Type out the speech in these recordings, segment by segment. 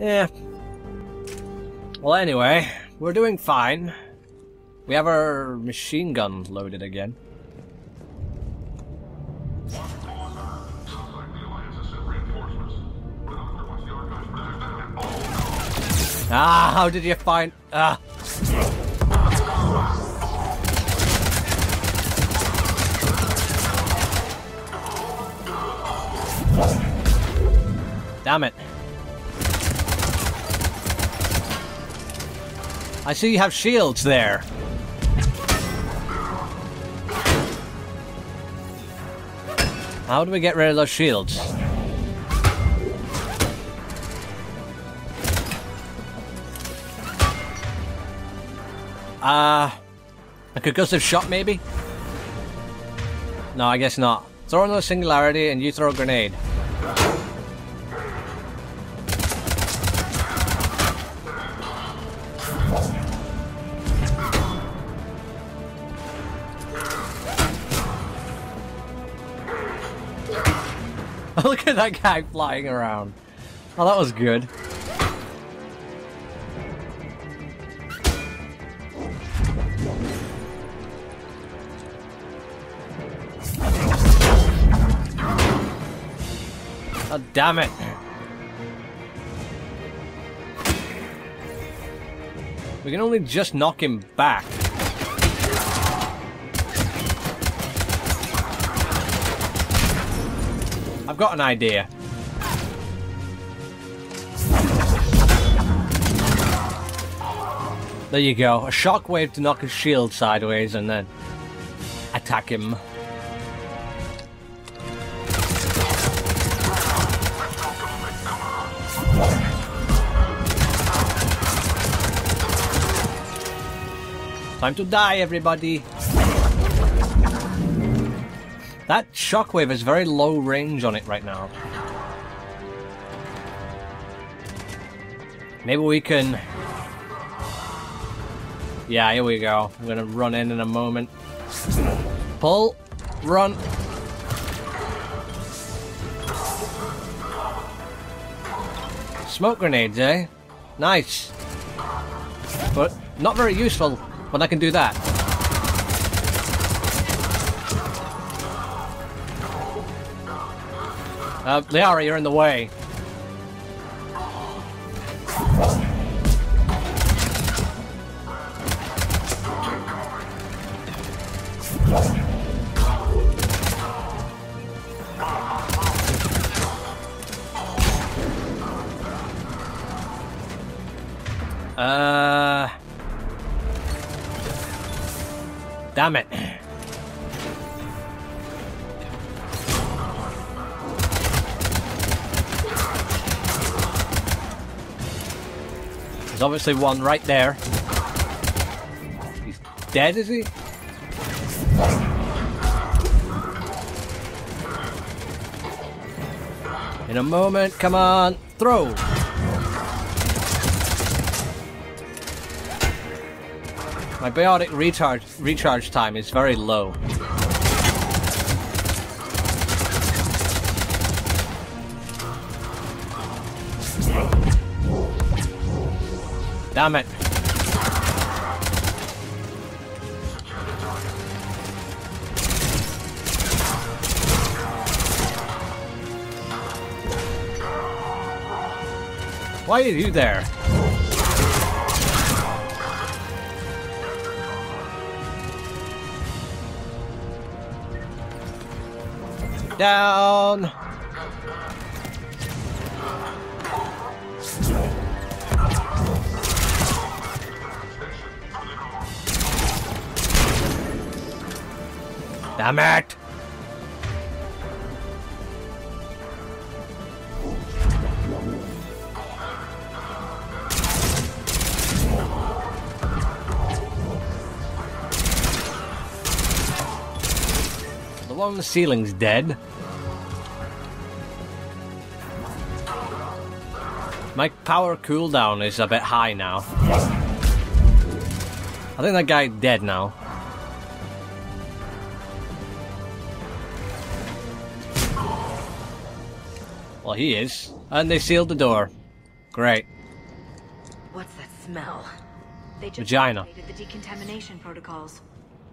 Yeah. Well, anyway, we're doing fine. We have our machine gun loaded again. Ah, how did you find... Ah. Damn it. I see you have shields there. How do we get rid of those shields? Uh, a concussive shot maybe? No, I guess not. Throw another singularity and you throw a grenade. Look at that guy flying around. Oh, that was good. Oh, damn it. We can only just knock him back. Got an idea. There you go. A shockwave to knock his shield sideways and then attack him. Time to die, everybody! That shockwave has very low range on it right now. Maybe we can... Yeah, here we go. I'm gonna run in in a moment. Pull! Run! Smoke grenades, eh? Nice! But not very useful when I can do that. Uh, Liara, you're in the way. Uh... Damn it. There's obviously one right there. He's dead, is he? In a moment, come on, throw! My biotic recharge recharge time is very low. Damn it. Why are you there? Down! Damn it! The one on the ceiling's dead. My power cooldown is a bit high now. I think that guy's dead now. Well, he is. And they sealed the door. Great. What's that smell? They just Vagina. the decontamination protocols.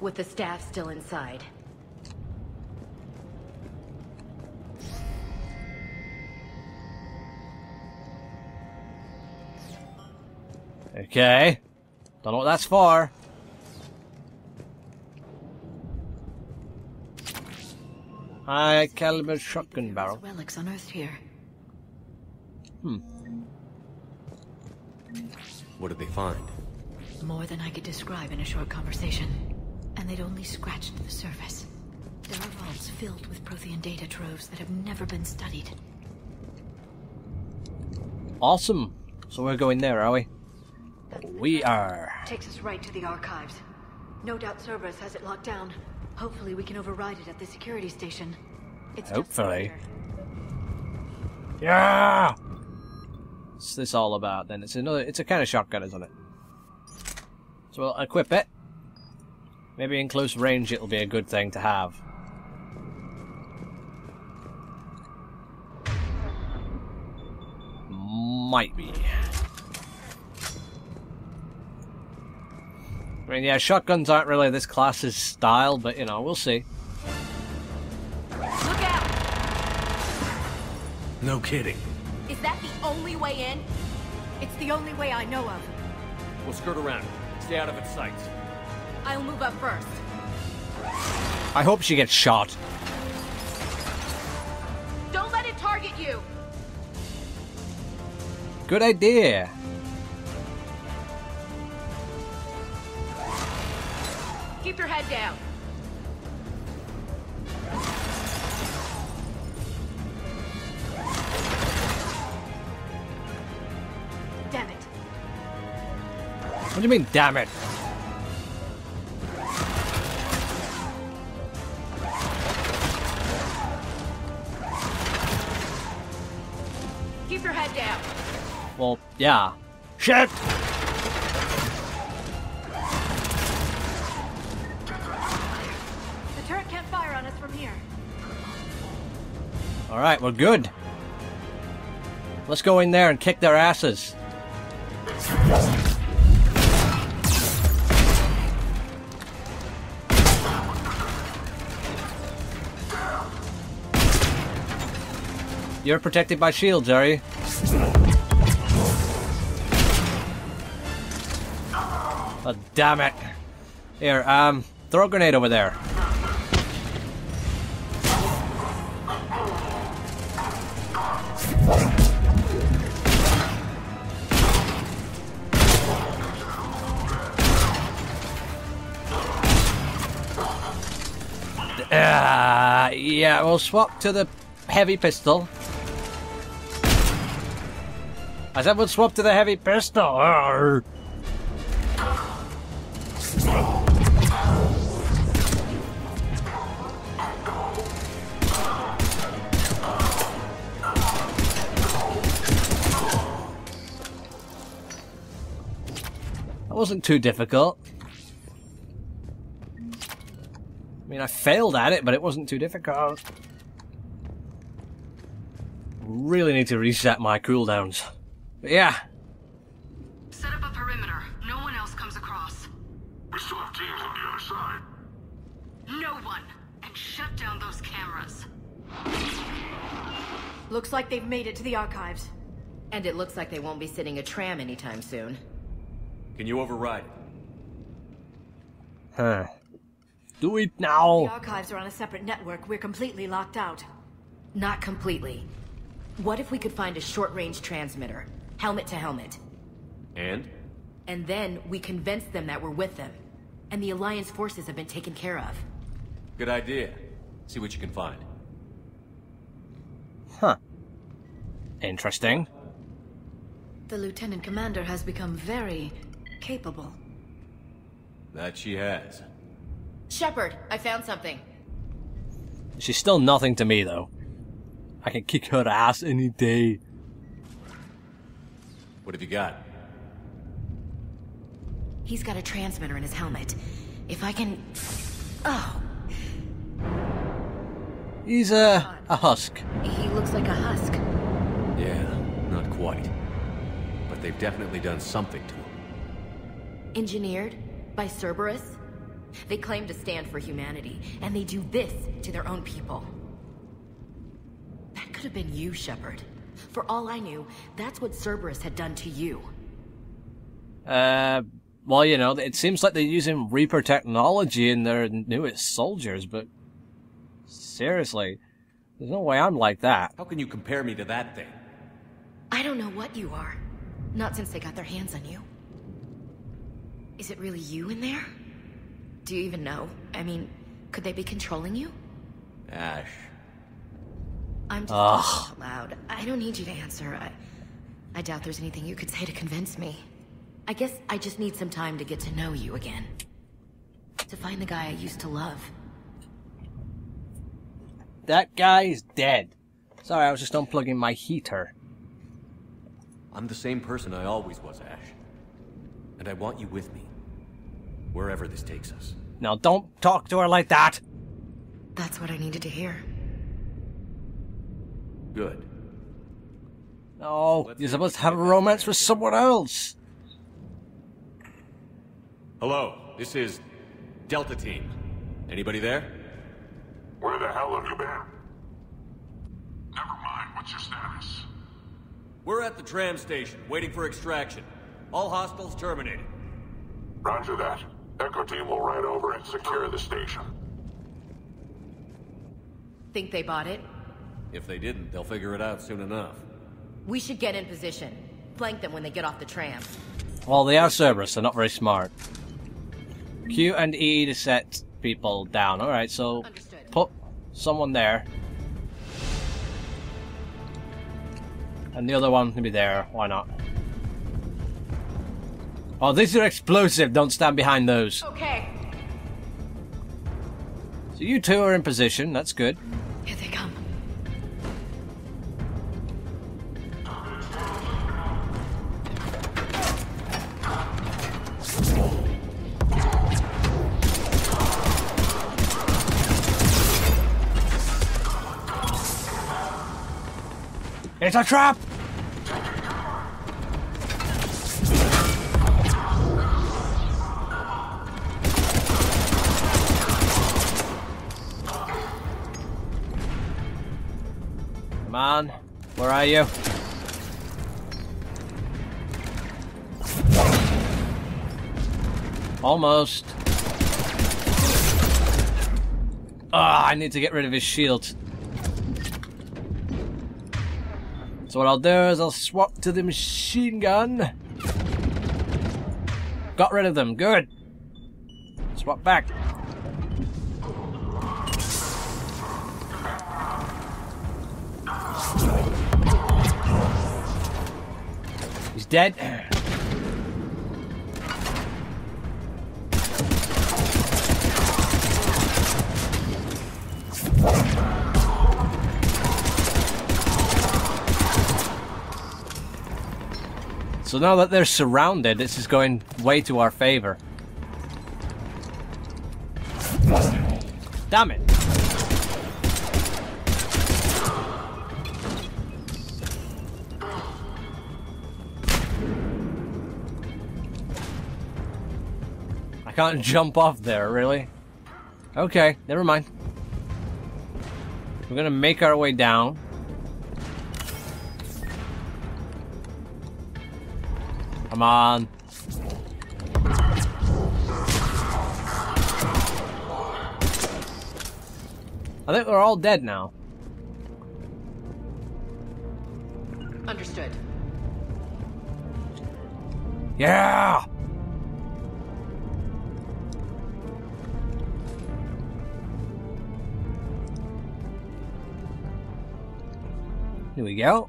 With the staff still inside. Okay. Don't know what that's for. High caliber shotgun barrel. Relics unearthed here. Hmm. What did they find? More than I could describe in a short conversation. And they'd only scratched the surface. There are vaults filled with Prothean data troves that have never been studied. Awesome. So we're going there, are we? We are. Takes us right to the archives. No doubt Cerberus has it locked down. Hopefully we can override it at the security station. It's Hopefully. later. Yeah. What's this all about then? It's another. It's a kind of shotgun, isn't it? So we'll equip it. Maybe in close range it'll be a good thing to have. Might be. I mean, yeah, shotguns aren't really this class's style, but you know, we'll see. Look out! No kidding. Is that the only way in? It's the only way I know of. We'll skirt around. Stay out of its sight. I'll move up first. I hope she gets shot. Don't let it target you! Good idea. Your head down. Damn it. What do you mean, damn it? Keep your head down. Well, yeah. Shit! Alright, we're good. Let's go in there and kick their asses. You're protected by shields, are you? Oh, damn it. Here, um, throw a grenade over there. Yeah, we'll swap to the heavy pistol. I said we'll swap to the heavy pistol. Arr. That wasn't too difficult. Mean, I failed at it, but it wasn't too difficult. Really need to reset my cooldowns. But yeah, Set up a perimeter. No one else comes across. We still have teams on the other side. No one. And shut down those cameras. Looks like they've made it to the archives. And it looks like they won't be sitting a tram anytime soon. Can you override it? huh. Do it now! The now. archives are on a separate network. We're completely locked out. Not completely. What if we could find a short-range transmitter? Helmet to helmet. And? And then we convince them that we're with them. And the Alliance forces have been taken care of. Good idea. See what you can find. Huh. Interesting. The Lieutenant Commander has become very capable. That she has. Shepard, I found something. She's still nothing to me, though. I can kick her ass any day. What have you got? He's got a transmitter in his helmet. If I can... Oh, He's a, a husk. he looks like a husk. Yeah, not quite. but they've definitely done something to him. Engineered by Cerberus? They claim to stand for humanity, and they do this to their own people. That could have been you, Shepard. For all I knew, that's what Cerberus had done to you. Uh, well, you know, it seems like they're using Reaper technology in their newest soldiers, but seriously, there's no way I'm like that. How can you compare me to that thing? I don't know what you are. Not since they got their hands on you. Is it really you in there? Do you even know? I mean, could they be controlling you? Ash. I'm just Ugh. loud. I don't need you to answer. I, I doubt there's anything you could say to convince me. I guess I just need some time to get to know you again. To find the guy I used to love. That guy is dead. Sorry, I was just unplugging my heater. I'm the same person I always was, Ash. And I want you with me. Wherever this takes us. Now, don't talk to her like that. That's what I needed to hear. Good. No, you're supposed to have a romance with someone else. Hello, this is Delta Team. Anybody there? Where the hell have you been? Never mind, what's your status? We're at the tram station, waiting for extraction. All hostiles terminated. Roger that. Echo team will ride over and secure the station. Think they bought it? If they didn't, they'll figure it out soon enough. We should get in position. Flank them when they get off the tram. Well, they are Cerberus, they're not very smart. Q and E to set people down. Alright, so Understood. put someone there. And the other one can be there, why not? Oh, these are explosive, don't stand behind those. Okay. So you two are in position, that's good. Here they come. It's a trap! Where are you? Almost. Ah, I need to get rid of his shield. So what I'll do is I'll swap to the machine gun. Got rid of them, good. Swap back. Dead. So now that they're surrounded, this is going way to our favor. Damn it! Can't jump off there, really? Okay, never mind. We're gonna make our way down. Come on. I think we're all dead now. Understood. Yeah! Here we go.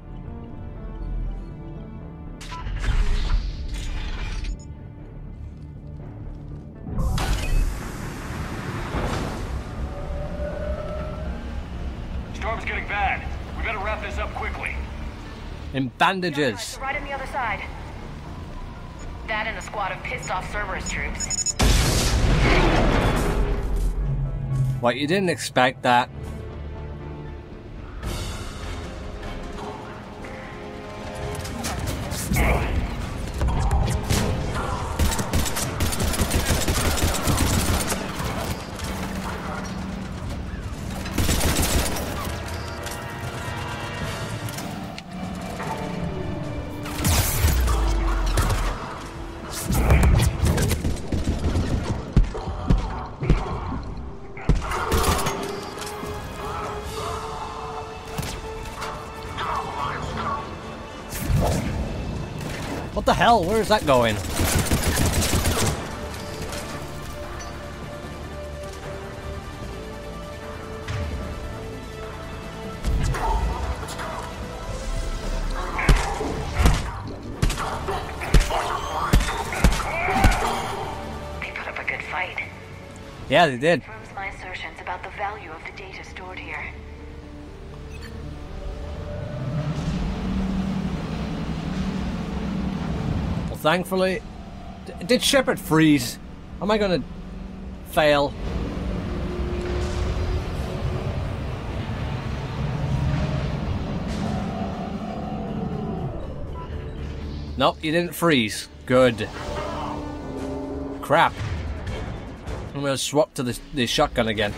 Storm's getting bad. We better wrap this up quickly. In bandages. Right on the other side. That and a squad of pissed off Cerberus troops. What, you didn't expect that? Hell? Where is that going? They put up a good fight. Yeah, they did. Thankfully... Did Shepard freeze? Am I gonna... fail? Nope, you didn't freeze. Good. Crap. I'm gonna swap to the, the shotgun again.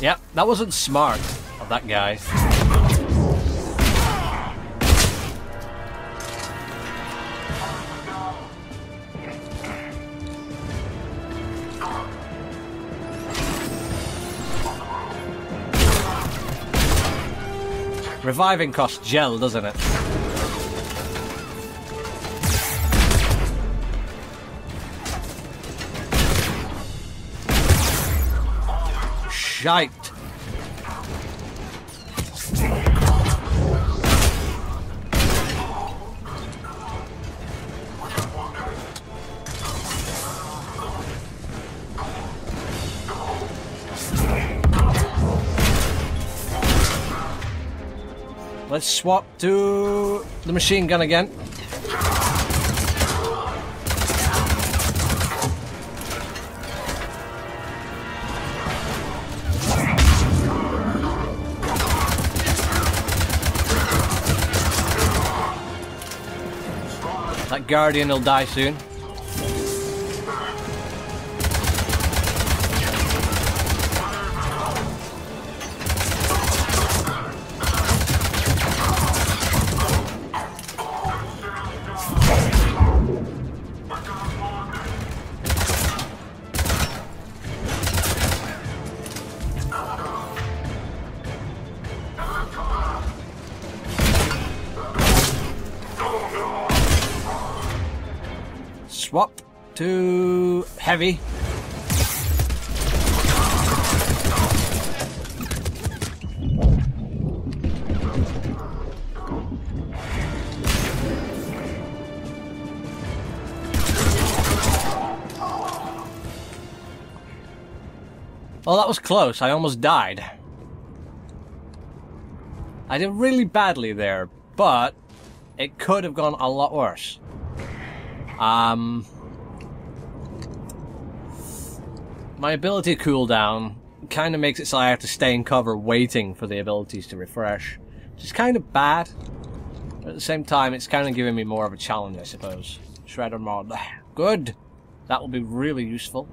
Yep, that wasn't smart of that guy. Reviving costs gel, doesn't it? Shite. Let's swap to the machine gun again. Guardian will die soon. Swap to heavy. Well, that was close. I almost died. I did really badly there, but it could have gone a lot worse. Um, my ability cooldown kind of makes it so I have to stay in cover waiting for the abilities to refresh, which is kind of bad. But at the same time, it's kind of giving me more of a challenge, I suppose. Shredder mod. Good! That will be really useful.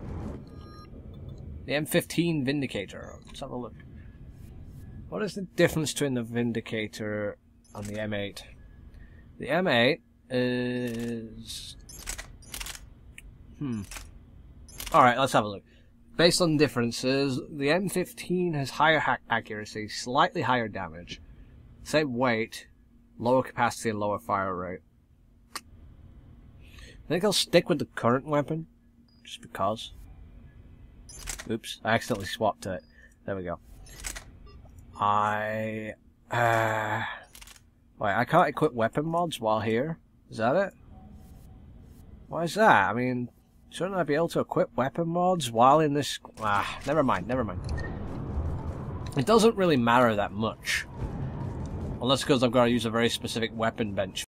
The M15 Vindicator. Let's have a look. What is the difference between the Vindicator and the M8? The M8 is... Hmm. Alright, let's have a look. Based on differences, the M15 has higher accuracy, slightly higher damage, same weight, lower capacity and lower fire rate. I think I'll stick with the current weapon, just because. Oops, I accidentally swapped it. There we go. I... Uh... Wait, I can't equip weapon mods while here? Is that it? Why is that? I mean, shouldn't I be able to equip weapon mods while in this... Ah, never mind, never mind. It doesn't really matter that much. Unless because I've got to use a very specific weapon bench